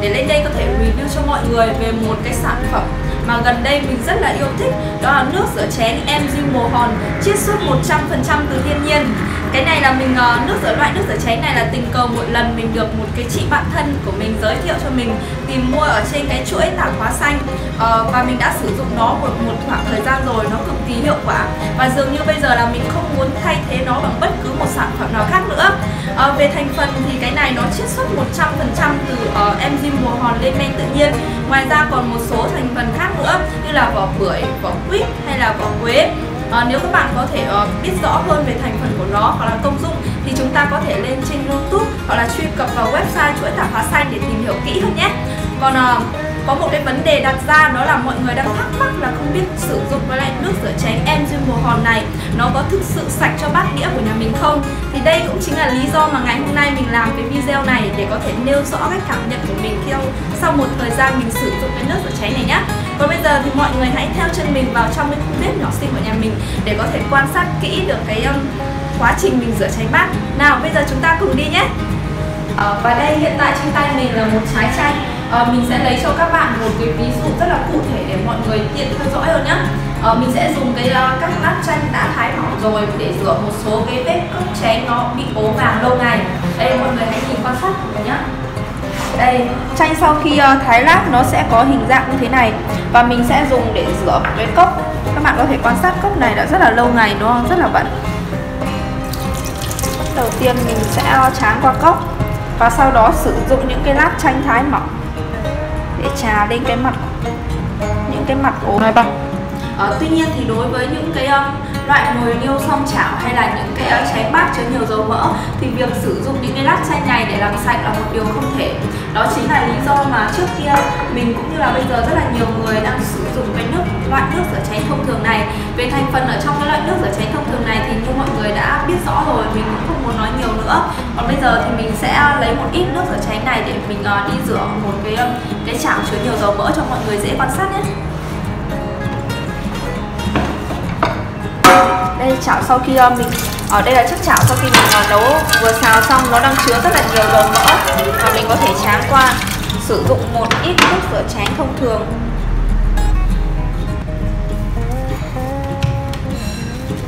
để lên đây có thể review cho mọi người về một cái sản phẩm mà gần đây mình rất là yêu thích, đó là nước rửa chén MG mồ hòn, chiết xuất 100% từ thiên nhiên cái này là mình uh, nước rửa loại nước rửa chén này là tình cờ một lần mình được một cái chị bạn thân của mình giới thiệu cho mình tìm mua ở trên cái chuỗi tạp hóa xanh. Uh, và mình đã sử dụng nó một một khoảng thời gian rồi nó cực kỳ hiệu quả. Và dường như bây giờ là mình không muốn thay thế nó bằng bất cứ một sản phẩm nào khác nữa. Uh, về thành phần thì cái này nó chiết xuất 100% từ uh, enzyme bồ hòn lên men tự nhiên. Ngoài ra còn một số thành phần khác nữa như là vỏ bưởi, vỏ quýt hay là vỏ quế. À, nếu các bạn có thể uh, biết rõ hơn về thành phần của nó hoặc là công dụng thì chúng ta có thể lên trên YouTube hoặc là truy cập vào website chuỗi tạp hóa xanh để tìm hiểu kỹ hơn nhé. Còn uh, có một cái vấn đề đặt ra đó là mọi người đang thắc mắc là không biết sử dụng với lại nước rửa chén enzyme mùa hòn này nó có thực sự sạch cho bát đĩa của nhà mình không thì đây cũng chính là lý do mà ngày hôm nay mình làm cái video này để có thể nêu rõ cái cảm nhận của mình khi sau một thời gian mình sử dụng cái nước rửa chén này mọi người hãy theo chân mình vào trong cái khu bếp nhỏ xinh của nhà mình để có thể quan sát kỹ được cái um, quá trình mình rửa chén bát. Nào bây giờ chúng ta cùng đi nhé. À, và đây hiện tại trên tay mình là một trái chanh. À, mình sẽ lấy cho các bạn một cái ví dụ rất là cụ thể để mọi người tiện theo dõi hơn nhé à, ờ, mình sẽ dùng cái uh, các lát chanh đã thái mỏng rồi để rửa một số cái vết cốc chén nó bị ố vàng lâu ngày. Đây mọi người hãy nhìn quan sát của mình nhé đây chanh sau khi uh, thái lát nó sẽ có hình dạng như thế này. Và mình sẽ dùng để rửa cái cốc. Các bạn có thể quan sát cốc này đã rất là lâu ngày đúng không? Rất là bẩn đầu tiên mình sẽ tráng qua cốc. Và sau đó sử dụng những cái lát chanh thái mỏng để trà lên cái mặt. Những cái mặt ố này bằng uh, tuy nhiên thì đối với những cái loại nồi niêu song chảo hay là những cái ờ, uh, chén bát chứa nhiều dầu mỡ thì việc sử dụng những cái lát chanh này để làm sạch là một điều không thể. Đó chính là lý do mà trước kia mình cũng như là bây giờ rất là nhiều người đang sử dụng cái nước loại nước rửa chén thông thường này. Về thành phần ở trong cái loại nước rửa chén thông thường này thì như mọi người đã biết rõ rồi mình cũng không muốn nói nhiều nữa. Còn bây giờ thì mình sẽ ờ, lấy một ít nước rửa chén này để mình ờ, đi rửa một cái cái chảo chứa nhiều dầu mỡ cho mọi người dễ quan sát nhé. Ờ, ờ, đây chảo sau khi mình ở đây là chiếc chảo sau khi mình nấu vừa xào xong, nó đang chứa rất là nhiều dầu mỡ và mình có thể tráng qua, sử dụng một ít nước rửa chén thông thường.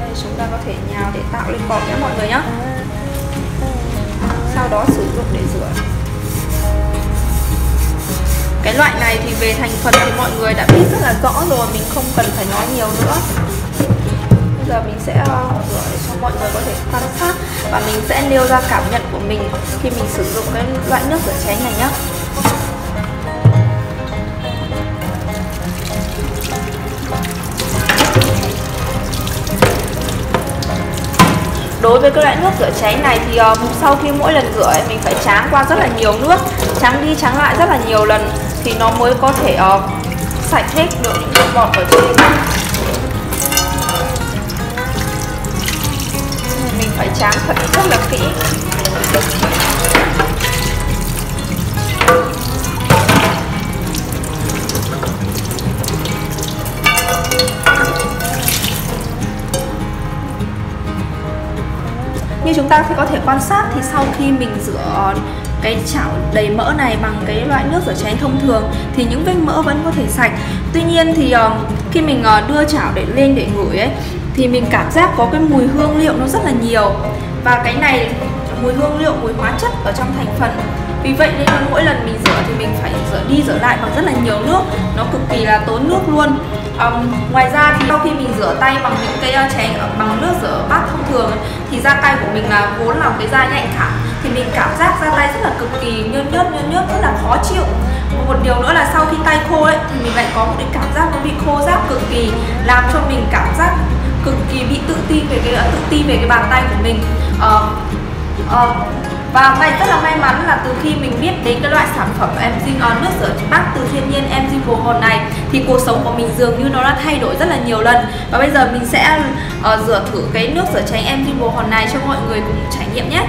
Đây, chúng ta có thể nhào để tạo lên bọt nhé mọi người nhé. Sau đó sử dụng để rửa. Cái loại này thì về thành phần thì mọi người đã biết rất là rõ rồi, mình không cần phải nói nhiều nữa giờ mình sẽ ờ, gửi cho mọi người có thể quan sát và mình sẽ nêu ra cảm nhận của mình khi mình sử dụng cái loại nước rửa chén này nhé đối với cái loại nước rửa chén này thì uh, sau khi mỗi lần rửa ấy, mình phải tráng qua rất là nhiều nước tráng đi tráng lại rất là nhiều lần thì nó mới có thể uh, sạch hết được những cái bọt ở trên. Phải tráng thật rất là kỹ. Như chúng ta có thể quan sát thì sau khi mình rửa cái chảo đầy mỡ này bằng cái loại nước rửa chén thông thường thì những vết mỡ vẫn có thể sạch. Tuy nhiên thì uh, khi mình uh, đưa chảo để lên để ngửi ấy thì mình cảm giác có cái mùi hương liệu nó rất là nhiều. Và cái này mùi hương liệu mùi hóa chất ở trong thành phần. Vì vậy nên mỗi lần mình rửa thì mình phải rửa đi rửa lại bằng rất là nhiều nước. Nó cực kỳ là tốn nước luôn. Um, ngoài ra thì sau khi mình rửa tay bằng những cái uh, chén ờ, bằng nước rửa bát thông thường thì da tay của mình là vốn là cái da nhạy cảm. Thì mình cảm giác da tay rất là cực kỳ nhơn nhớt nhơn nhớt rất là khó chịu. Một điều nữa là sau khi tay khô ấy thì mình lại có một cái cảm giác nó bị khô ráp cực kỳ làm cho mình cảm giác cực kỳ bị tự ti về cái tự ti về cái bàn tay của mình. Uh, uh, và may rất là may mắn là từ khi mình biết đến cái loại sản phẩm em uh, nước rửa bát từ thiên nhiên em bồ hồn này thì cuộc sống của mình dường như nó đã thay đổi rất là nhiều lần. Và bây giờ mình sẽ uh, rửa thử cái nước rửa chén em bồ hồn này cho mọi người cùng trải nghiệm nhé.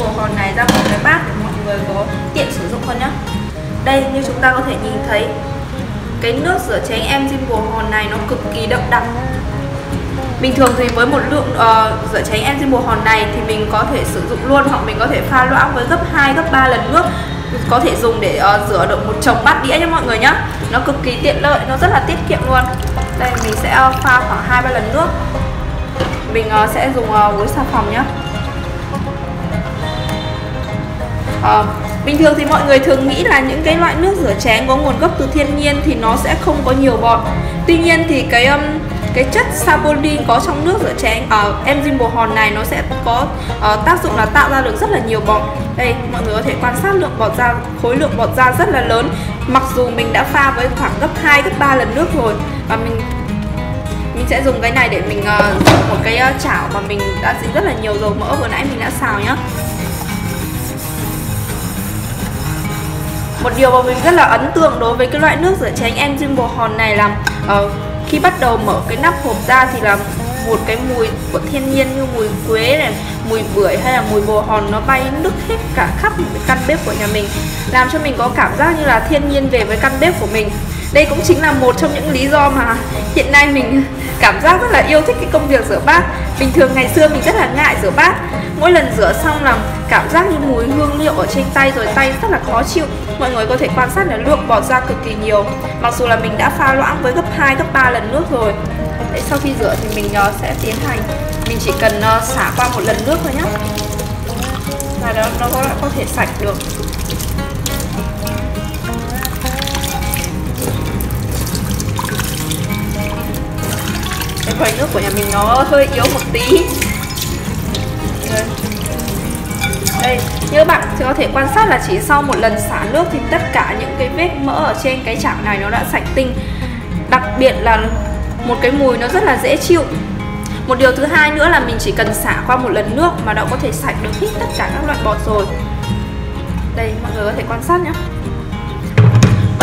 Bồ hồn này ra một cái bát để mọi người có tiện sử dụng hơn nhé đây như chúng ta có thể nhìn thấy cái nước rửa chén em bồ hòn này nó cực kỳ đậm đặc. Bình thường thì với một lượng uh, rửa chén enzyme bồ hòn này thì mình có thể sử dụng luôn hoặc mình có thể pha loãng với gấp 2 gấp 3 lần nước. Có thể dùng để uh, rửa được một chồng bát đĩa nha mọi người nhá nó cực kỳ tiện lợi nó rất là tiết kiệm luôn. Đây mình sẽ uh, pha khoảng hai ba lần nước. Mình uh, sẽ dùng uh, với xà phòng nhá uh, bình thường thì mọi người thường nghĩ là những cái loại nước rửa chén có nguồn gốc từ thiên nhiên thì nó sẽ không có nhiều bọt. Tuy nhiên thì cái um, cái chất saponin có trong nước rửa chén à, ở uh, enzyme bồ hòn này nó sẽ có uh, tác dụng là tạo ra được rất là nhiều bọt. Đây mọi người có thể quan sát lượng bọt ra khối lượng bọt ra rất là lớn. Mặc dù mình đã pha với khoảng gấp 2 gấp 3 lần nước rồi và mình mình sẽ dùng cái này để mình uh, dùng một cái uh, chảo mà mình đã dính rất là nhiều dầu mỡ vừa nãy mình đã xào nhá. Một điều mà mình rất là ấn tượng đối với cái loại nước rửa chén em dương bồ hòn này là uh, khi bắt đầu mở cái nắp hộp ra thì là một cái mùi của thiên nhiên như mùi quế này mùi bưởi hay là mùi bồ hòn nó bay nức hết cả khắp cái căn bếp của nhà mình làm cho mình có cảm giác như là thiên nhiên về với căn bếp của mình đây cũng chính là một trong những lý do mà hiện nay mình cảm giác rất là yêu thích cái công việc rửa bát. Bình thường ngày xưa mình rất là ngại rửa bát. Mỗi lần rửa xong là cảm giác như mùi hương liệu ở trên tay rồi tay rất là khó chịu. Mọi người có thể quan sát là lượng bọt ra cực kỳ nhiều. Mặc dù là mình đã pha loãng với gấp 2 gấp 3 lần nước rồi. Đấy, sau khi rửa thì mình ờ, sẽ tiến hành. Mình chỉ cần ờ, xả qua một lần nước thôi nhé là nó, nó có thể sạch được. Cái vòi nước của nhà mình nó hơi yếu một tí. Đây, đây như các bạn có thể quan sát là chỉ sau một lần xả nước thì tất cả những cái vết mỡ ở trên cái chảo này nó đã sạch tinh. Đặc biệt là một cái mùi nó rất là dễ chịu. Một điều thứ hai nữa là mình chỉ cần xả qua một lần nước mà đã có thể sạch được hết tất cả các loại bọt rồi. Đây mọi người có thể quan sát nhé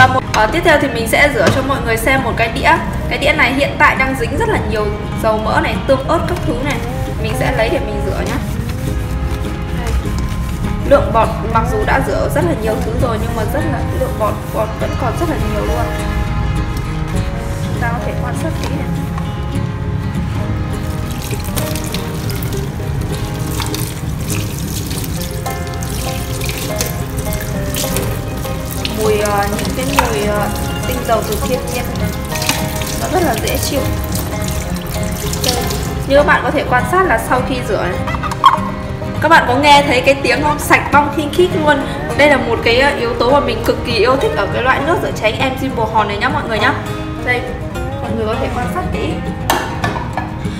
và một uh, tiếp theo thì mình sẽ rửa cho mọi người xem một cái đĩa. Cái đĩa này hiện tại đang dính rất là nhiều dầu mỡ này tương ớt các thứ này. Mình sẽ lấy để mình rửa nhé lượng bọt mặc dù đã rửa rất là nhiều thứ rồi nhưng mà rất là lượng bọt bọt vẫn còn rất là nhiều luôn. Chúng ta có thể quan sát kỹ này. Mùi uh, những cái mùi uh, tinh dầu từ thiên nhiên. Nó rất là dễ chịu. Như các bạn có thể quan sát là sau khi rửa này. Các bạn có nghe thấy cái tiếng không? Sạch bong khinh khít luôn. Đây là một cái ờ, yếu tố mà mình cực kỳ yêu thích ở cái loại nước rửa chén em bồ hòn này nhá mọi người nhá. Đây mọi người có thể quan sát kỹ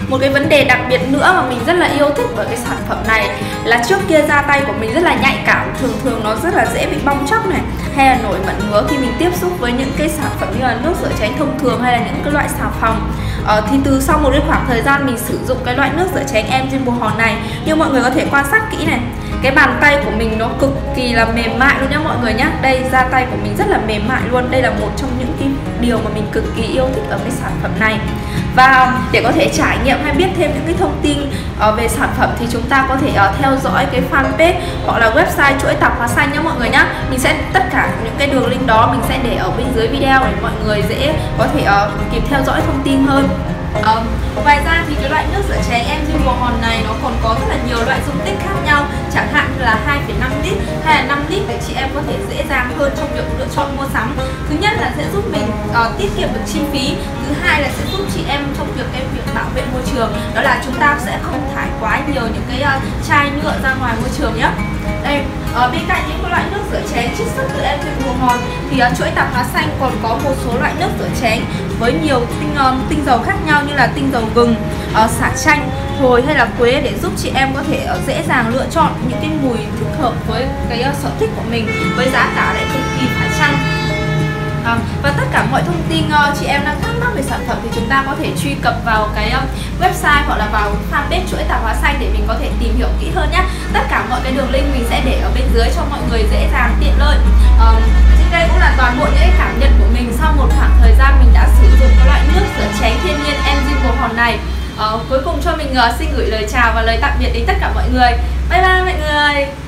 một cái vấn đề đặc biệt nữa mà mình rất là yêu thích với cái sản phẩm này là trước kia da tay của mình rất là nhạy cảm thường thường nó rất là dễ bị bong chóc này. Hay là nổi mẩn ngứa khi mình tiếp xúc với những cái sản phẩm như là nước rửa chén thông thường hay là những cái loại xà phòng. Ờ, thì từ sau một cái khoảng thời gian mình sử dụng cái loại nước rửa chén em trên bồ hòn này như mọi người có thể quan sát kỹ này cái bàn tay của mình nó cực kỳ là mềm mại luôn nhá mọi người nhá. Đây da tay của mình rất là mềm mại luôn. Đây là một trong những cái điều mà mình cực kỳ yêu thích ở cái sản phẩm này. Và để có thể trải nghiệm hay biết thêm những cái thông tin uh, về sản phẩm thì chúng ta có thể uh, theo dõi cái fanpage hoặc là website chuỗi tạp hóa xanh nhé mọi người nhé mình sẽ tất cả những cái đường link đó mình sẽ để ở bên dưới video để mọi người dễ có thể uh, kịp theo dõi thông tin hơn. Um, ngoài ra thì cái loại nước rửa chén em như mùa hòn này nó còn có rất là nhiều loại dung tích khác nhau. Chẳng hạn như là 2,5 lít hay là 5 lít để chị em có thể dễ dàng hơn trong việc lựa chọn mua sắm. Thứ nhất là sẽ giúp mình uh, tiết kiệm được chi phí thứ hai là sẽ giúp chị em trong việc cái việc bảo vệ môi trường. Đó là chúng ta sẽ không thải quá nhiều những cái uh, chai nhựa ra ngoài môi trường nhé em. À, bên cạnh những loại nước rửa chén chiết xuất từ em mùa hòn thì uh, chuỗi tạp hóa xanh còn có một số loại nước rửa chén với nhiều tinh um, tinh dầu khác nhau như là tinh dầu gừng, uh, xả chanh, hồi hay là quế để giúp chị em có thể uh, dễ dàng lựa chọn những cái mùi thích hợp với cái uh, sở thích của mình với giá cả lại cực kỳ phải chăng. À, và tất cả mọi thông tin uh, chị em đang thắc mắc về sản phẩm thì chúng ta có thể truy cập vào cái um, website hoặc là vào fanpage chuỗi tạp hóa xanh có thể tìm hiểu kỹ hơn nhé. Tất cả mọi cái đường link mình sẽ để ở bên dưới cho mọi người dễ dàng tiện lợi. Um, trên đây cũng là toàn bộ những cái cảm nhận của mình sau một khoảng thời gian mình đã sử dụng cái loại nước rửa chén thiên nhiên Enzyme hòn này. Uh, cuối cùng cho mình uh, xin gửi lời chào và lời tạm biệt đến tất cả mọi người. Bye bye mọi người!